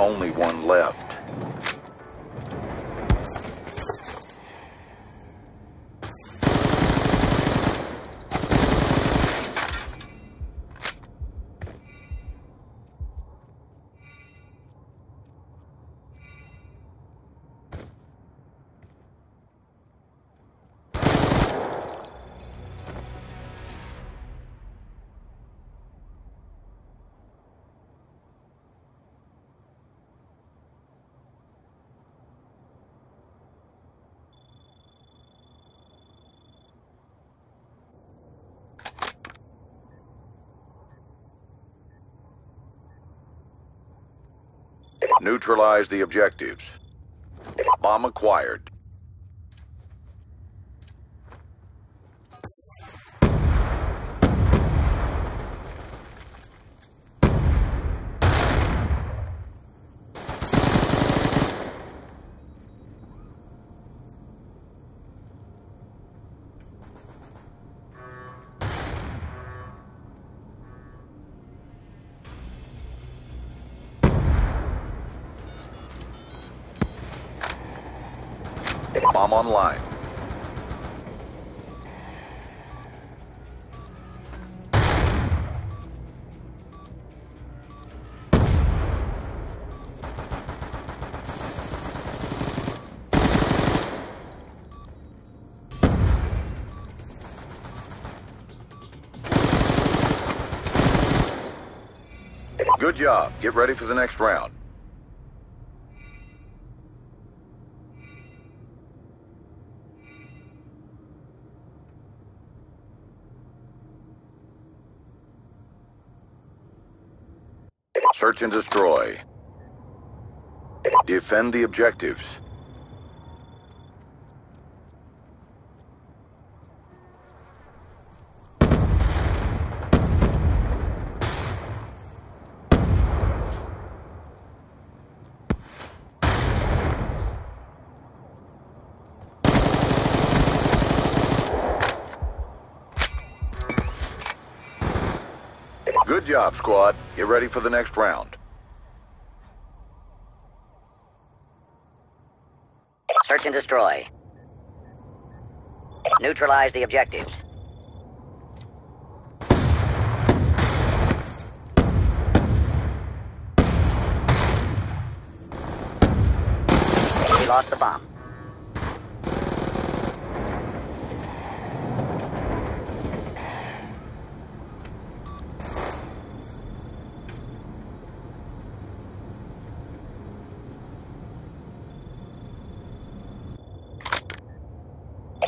only one left. Neutralize the objectives. Bomb acquired. Bomb online. Good job. Get ready for the next round. Search and destroy. Defend the objectives. Good job, squad. Get ready for the next round. Search and destroy. Neutralize the objectives. We lost the bomb.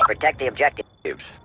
Protect the objectives.